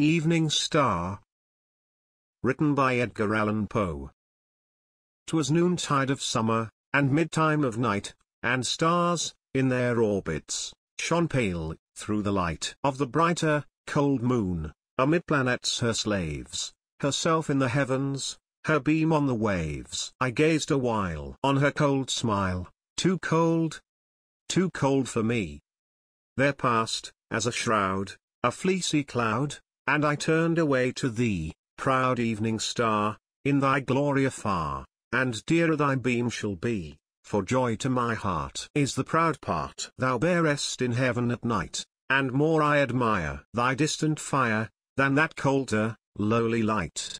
Evening Star. Written by Edgar Allan Poe. 'Twas noontide of summer, and midtime of night, and stars, in their orbits, shone pale, through the light of the brighter, cold moon, amid planets her slaves, herself in the heavens, her beam on the waves. I gazed a while on her cold smile, too cold, too cold for me. There passed, as a shroud, a fleecy cloud, and I turned away to thee, proud evening star, in thy glory afar, and dearer thy beam shall be, for joy to my heart is the proud part. Thou bearest in heaven at night, and more I admire thy distant fire, than that colder, lowly light,